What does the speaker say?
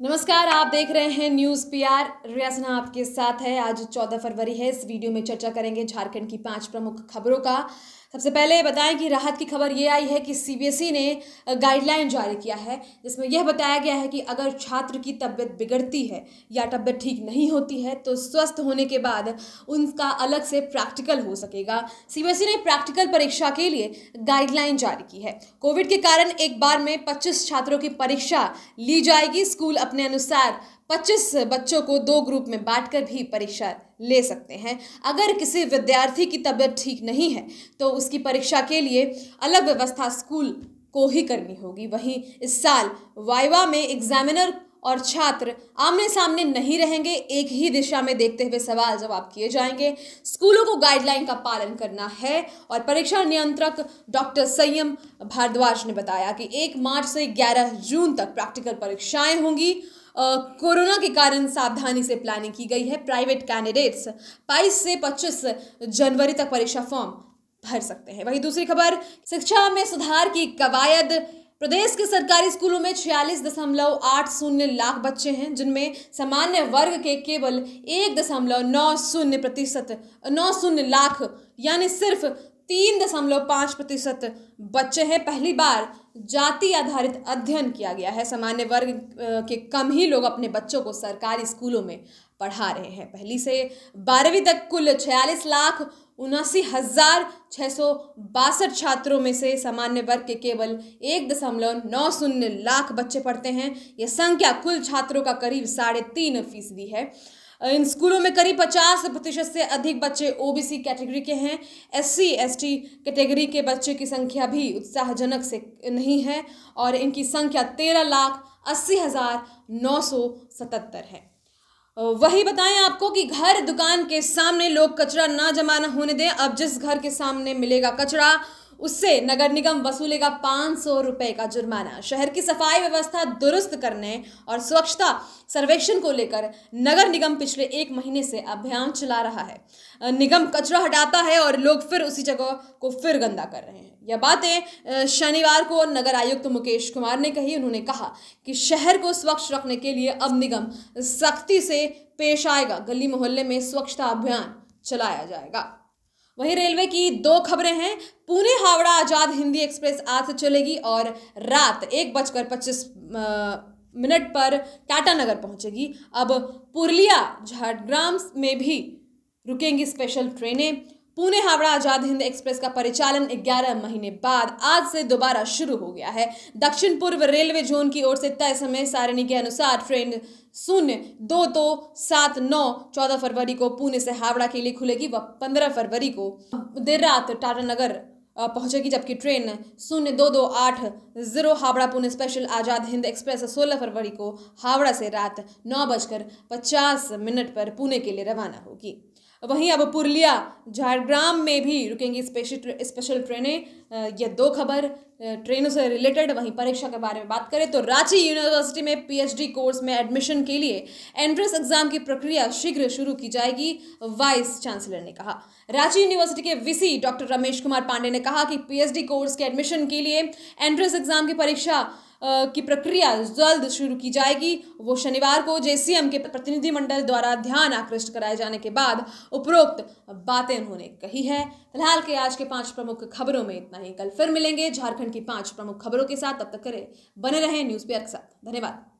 नमस्कार, आप देख रहे हैं न्यूज़ पीआर। रिया सिन्हा आपके साथ है। आज 14 फरवरी है। इस वीडियो में चर्चा करेंगे झारखंड की पाँच प्रमुख खबरों का। सबसे पहले बताएँ कि राहत की खबर ये आई है कि सीबीएसई ने गाइडलाइन जारी किया है, जिसमें यह बताया गया है कि अगर छात्र की तबीयत बिगड़ती है या तबीयत ठीक नहीं होती है तो स्वस्थ होने के बाद उनका अलग से प्रैक्टिकल हो सकेगा। सीबीएसई ने प्रैक्टिकल परीक्षा के लिए गाइडलाइन जारी की है। कोविड के कारण एक बार में पच्चीस छात्रों की परीक्षा ली जाएगी। स्कूल अपने अनुसार 25 बच्चों को दो ग्रुप में बांटकर भी परीक्षा ले सकते हैं। अगर किसी विद्यार्थी की तबीयत ठीक नहीं है तो उसकी परीक्षा के लिए अलग व्यवस्था स्कूल को ही करनी होगी। वहीं इस साल वाइवा में एग्जामिनर और छात्र आमने सामने नहीं रहेंगे, एक ही दिशा में देखते हुए सवाल जवाब किए जाएँगे। स्कूलों को गाइडलाइन का पालन करना है और परीक्षा नियंत्रक डॉक्टर संयम भारद्वाज ने बताया कि एक मार्च से 11 जून तक प्रैक्टिकल परीक्षाएँ होंगी। कोरोना के कारण सावधानी से प्लानिंग की गई है। प्राइवेट कैंडिडेट्स 22 से 25 जनवरी तक परीक्षा फॉर्म भर सकते हैं। वहीं दूसरी खबर, शिक्षा में सुधार की कवायद। प्रदेश के सरकारी स्कूलों में छियालीस दशमलव आठ शून्य लाख बच्चे हैं, जिनमें सामान्य वर्ग के केवल एक दशमलव नौ शून्य प्रतिशत, नौ शून्य लाख, यानी सिर्फ़ तीन दशमलव पाँच प्रतिशत बच्चे हैं। पहली बार जाति आधारित अध्ययन किया गया है। सामान्य वर्ग के कम ही लोग अपने बच्चों को सरकारी स्कूलों में पढ़ा रहे हैं। पहली से बारहवीं तक कुल छियालीस लाख उनासी हज़ार छः सौ बासठ छात्रों में से सामान्य वर्ग के केवल एक दशमलव नौ शून्य लाख बच्चे पढ़ते हैं। यह संख्या कुल छात्रों का करीब साढ़े तीन फ़ीसदी है। इन स्कूलों में करीब पचास प्रतिशत से अधिक बच्चे ओबीसी कैटेगरी के हैं। एससी एसटी कैटेगरी के बच्चे की संख्या भी उत्साहजनक से नहीं है और इनकी संख्या तेरह लाख अस्सी हज़ार नौ सौ सतहत्तर है। वही बताएँ आपको कि घर दुकान के सामने लोग कचरा ना जमा न होने दें। अब जिस घर के सामने मिलेगा कचरा उससे नगर निगम वसूलेगा पाँच सौ रुपये का जुर्माना। शहर की सफ़ाई व्यवस्था दुरुस्त करने और स्वच्छता सर्वेक्षण को लेकर नगर निगम पिछले एक महीने से अभियान चला रहा है। निगम कचरा हटाता है और लोग फिर उसी जगह को फिर गंदा कर रहे हैं। यह बातें शनिवार को नगर आयुक्त तो मुकेश कुमार ने कही। उन्होंने कहा कि शहर को स्वच्छ रखने के लिए अब निगम सख्ती से पेश आएगा। गली मोहल्ले में स्वच्छता अभियान चलाया जाएगा। वहीं रेलवे की दो खबरें हैं। पुणे हावड़ा आज़ाद हिंदी एक्सप्रेस आज से चलेगी और रात एक बजकर पच्चीस मिनट पर टाटानगर पहुंचेगी। अब पुरलिया झाड़ग्राम में भी रुकेंगी स्पेशल ट्रेनें। पुणे हावड़ा आज़ाद हिंद एक्सप्रेस का परिचालन 11 महीने बाद आज से दोबारा शुरू हो गया है। दक्षिण पूर्व रेलवे जोन की ओर से तय समय सारणी के अनुसार ट्रेन शून्य दो दो सात नौ चौदह फरवरी को पुणे से हावड़ा के लिए खुलेगी व पंद्रह फरवरी को देर रात टाटानगर पहुंचेगी, जबकि ट्रेन शून्य दो दो आठ zero Howrah Pune special Azad Hind express सोलह फरवरी को हावड़ा से रात नौ बजकर पचास मिनट पर पुणे के लिए रवाना होगी। वहीं अब पुरलिया, झारग्राम में भी रुकेंगी स्पेशल स्पेशल ट्रेनें ये दो खबर ट्रेनों से रिलेटेड वहीं परीक्षा के बारे में बात करें तो रांची यूनिवर्सिटी में पीएचडी कोर्स में एडमिशन के लिए एंट्रेंस एग्ज़ाम की प्रक्रिया शीघ्र शुरू की जाएगी वाइस चांसलर ने कहा। रांची यूनिवर्सिटी के वीसी डॉक्टर रमेश कुमार पांडे ने कहा कि पीएचडी कोर्स के एडमिशन के लिए एंट्रेंस एग्ज़ाम की परीक्षा की प्रक्रिया जल्द शुरू की जाएगी। वो शनिवार को जेसीएम के प्रतिनिधिमंडल द्वारा ध्यान आकृष्ट कराए जाने के बाद उपरोक्त बातें उन्होंने कही है। फ़िलहाल के आज के पाँच प्रमुख खबरों में इतना ही। कल फिर मिलेंगे। झारखंड की पाँच प्रमुख खबरों के साथ। तब तक करें बने रहें न्यूज़ पेयर के साथ। धन्यवाद।